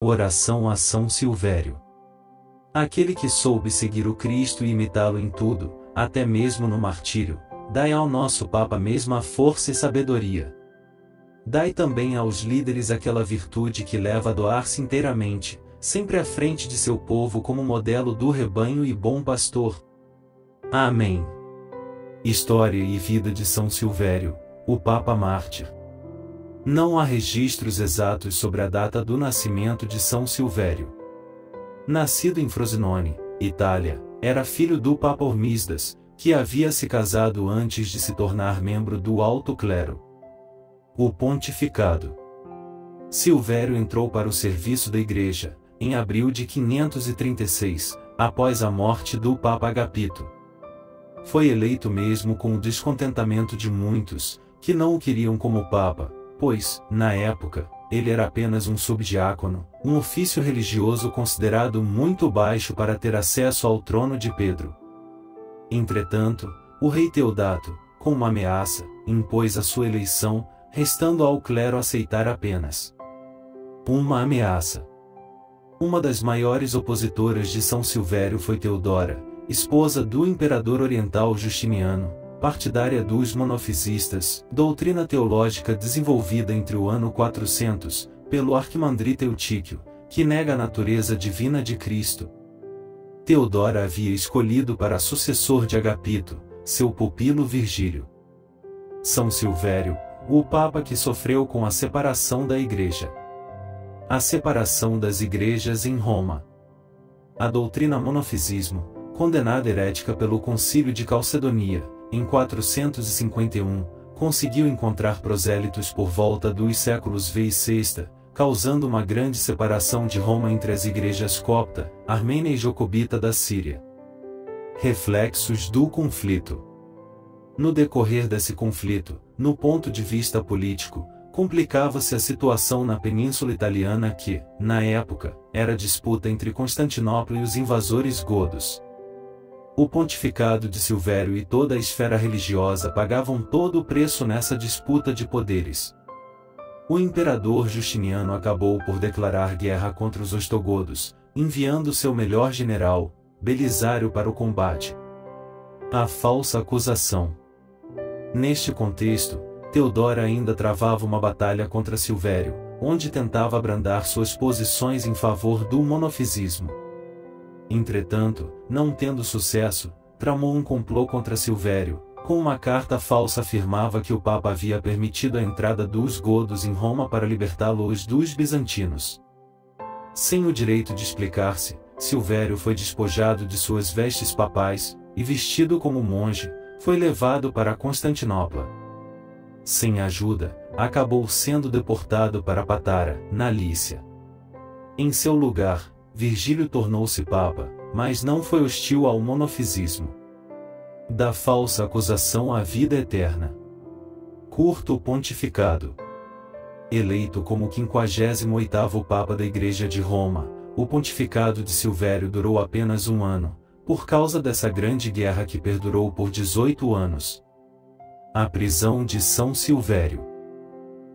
Oração a São Silvério. Aquele que soube seguir o Cristo e imitá-lo em tudo, até mesmo no martírio, dai ao nosso Papa mesma força e sabedoria. Dai também aos líderes aquela virtude que leva a doar-se inteiramente, sempre à frente de seu povo como modelo do rebanho e bom pastor. Amém. História e vida de São Silvério, o Papa Mártir. Não há registros exatos sobre a data do nascimento de São Silvério. Nascido em Frosinone, Itália, era filho do Papa Hormisdas, que havia se casado antes de se tornar membro do alto clero. O pontificado. Silvério entrou para o serviço da Igreja, em abril de 536, após a morte do Papa Agapito. Foi eleito mesmo com o descontentamento de muitos, que não o queriam como Papa, pois, na época, ele era apenas um subdiácono, um ofício religioso considerado muito baixo para ter acesso ao trono de Pedro. Entretanto, o rei Teodato, com uma ameaça, impôs a sua eleição, restando ao clero aceitar apenas uma ameaça. Uma das maiores opositoras de São Silvério foi Teodora, esposa do imperador oriental Justiniano, partidária dos monofisistas, doutrina teológica desenvolvida entre o ano 400, pelo arquimandrita Eutíquio, que nega a natureza divina de Cristo. Teodora havia escolhido para sucessor de Agapito, seu pupilo Virgílio. São Silvério, o Papa que sofreu com a separação da Igreja. A separação das igrejas em Roma. A doutrina monofisismo, condenada herética pelo Concílio de Calcedonia, em 451, conseguiu encontrar prosélitos por volta dos séculos V e VI, causando uma grande separação de Roma entre as igrejas copta, armênia e jacobita da Síria. Reflexos do conflito. No decorrer desse conflito, no ponto de vista político, complicava-se a situação na Península Italiana que, na época, era disputa entre Constantinopla e os invasores godos. O pontificado de Silvério e toda a esfera religiosa pagavam todo o preço nessa disputa de poderes. O imperador Justiniano acabou por declarar guerra contra os ostogodos, enviando seu melhor general, Belisário para o combate. A falsa acusação. Neste contexto, Teodora ainda travava uma batalha contra Silvério, onde tentava abrandar suas posições em favor do monofisismo. Entretanto, não tendo sucesso, tramou um complô contra Silvério, com uma carta falsa afirmava que o Papa havia permitido a entrada dos godos em Roma para libertá-los dos bizantinos. Sem o direito de explicar-se, Silvério foi despojado de suas vestes papais, e vestido como monge, foi levado para Constantinopla. Sem ajuda, acabou sendo deportado para Patara, na Lícia. Em seu lugar, Virgílio tornou-se papa, mas não foi hostil ao monofisismo. Da falsa acusação à vida eterna. Curto pontificado. Eleito como 58º Papa da Igreja de Roma, o pontificado de Silvério durou apenas um ano, por causa dessa grande guerra que perdurou por 18 anos. A prisão de São Silvério.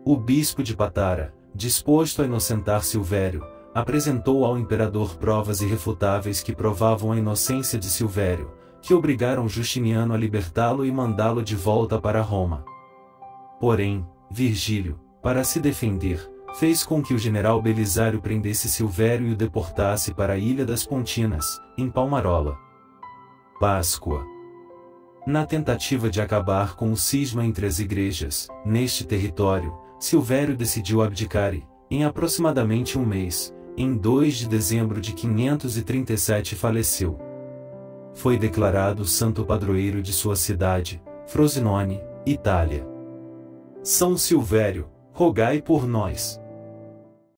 O bispo de Patara, disposto a inocentar Silvério, apresentou ao imperador provas irrefutáveis que provavam a inocência de Silvério, que obrigaram Justiniano a libertá-lo e mandá-lo de volta para Roma. Porém, Virgílio, para se defender, fez com que o general Belisário prendesse Silvério e o deportasse para a Ilha das Pontinas, em Palmarola. Páscoa. Na tentativa de acabar com o cisma entre as igrejas, neste território, Silvério decidiu abdicar e, em aproximadamente um mês, em 2 de dezembro de 537 faleceu. Foi declarado santo padroeiro de sua cidade, Frosinone, Itália. São Silvério, rogai por nós.